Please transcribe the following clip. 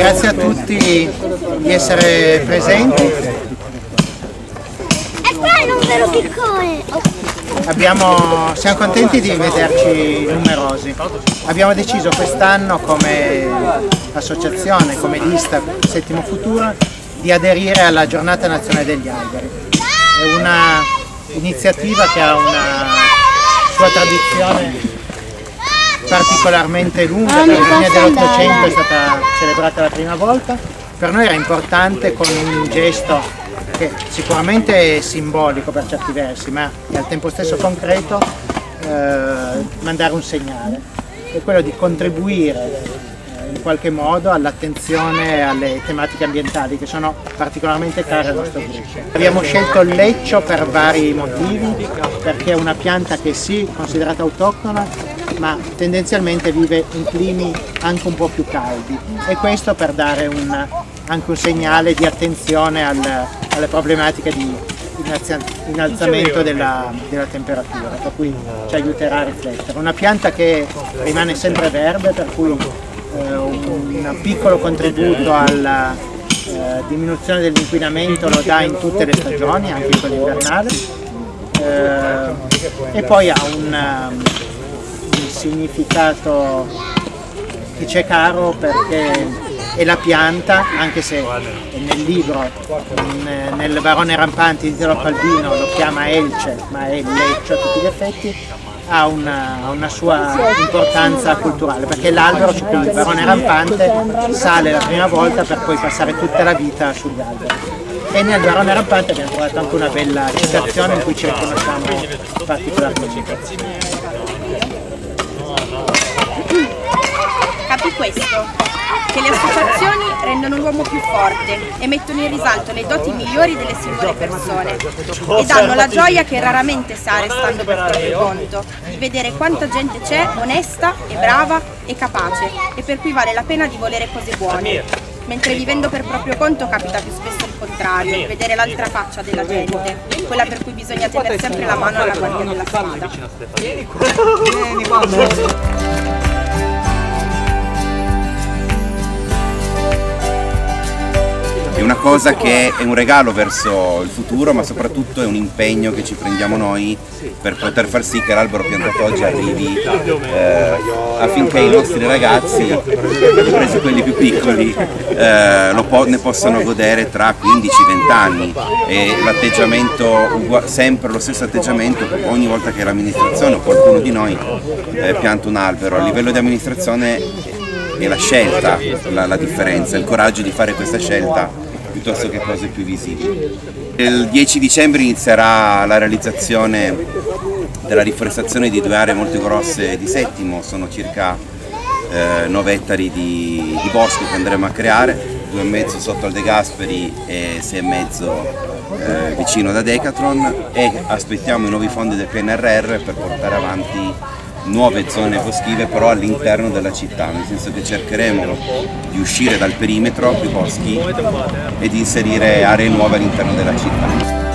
Grazie a tutti di essere presenti. E quello un vero piccone! Abbiamo, siamo contenti di vederci numerosi. Abbiamo deciso quest'anno come associazione, come lista Settimo Futuro, di aderire alla giornata nazionale degli alberi. È un'iniziativa che ha una sua tradizione particolarmente lunga, per la fine dell'Ottocento è stata celebrata la prima volta. Per noi era importante con un gesto che sicuramente è simbolico per certi versi, ma è al tempo stesso concreto, eh, mandare un segnale. È quello di contribuire eh, in qualche modo all'attenzione alle tematiche ambientali che sono particolarmente care al nostro gruppo. Abbiamo scelto il leccio per vari motivi, perché è una pianta che sì, considerata autoctona, ma tendenzialmente vive in climi anche un po' più caldi e questo per dare un, anche un segnale di attenzione al, alle problematiche di innalzamento della, della, temperatura, per cui ci aiuterà a riflettere. Una pianta che rimane sempre verde, per cui eh, un, piccolo contributo alla eh, diminuzione dell'inquinamento lo dà in tutte le stagioni, anche in quella invernale, eh, e poi ha un significato che c'è caro perché è la pianta, anche se nel libro, in, nel Barone Rampante di Italo Calvino lo chiama Elce, ma è Leccio a tutti gli effetti, ha una, una sua importanza culturale, perché l'albero cui il Barone Rampante sale la prima volta per poi passare tutta la vita sugli alberi. E nel Barone Rampante abbiamo trovato anche una bella citazione in cui ci riconosciamo particolarmente. Questo, che le associazioni rendono l'uomo più forte e mettono in risalto le doti migliori delle singole persone e danno la gioia che raramente sa restando per proprio conto, di vedere quanta gente c'è onesta e brava e capace e per cui vale la pena di volere cose buone, mentre vivendo per proprio conto capita più spesso il contrario, vedere l'altra faccia della gente, quella per cui bisogna tenere sempre la mano alla guardia della strada. è una cosa che è un regalo verso il futuro ma soprattutto è un impegno che ci prendiamo noi per poter far sì che l'albero piantato oggi arrivi eh, affinché i nostri ragazzi, compresi quelli più piccoli, eh, po ne possano godere tra 15-20 anni e l'atteggiamento, sempre lo stesso atteggiamento ogni volta che l'amministrazione o qualcuno di noi eh, pianta un albero. A livello di amministrazione è la scelta la, la differenza, il coraggio di fare questa scelta piuttosto che cose più visibili. Il 10 dicembre inizierà la realizzazione della riforestazione di due aree molto grosse di Settimo, sono circa eh, 9 ettari di, di, bosco che andremo a creare, 2,5 sotto al De Gasperi e 6,5 eh, vicino da Decathlon e aspettiamo i nuovi fondi del PNRR per portare avanti nuove zone boschive però all'interno della città, nel senso che cercheremo di uscire dal perimetro più boschi e di inserire aree nuove all'interno della città.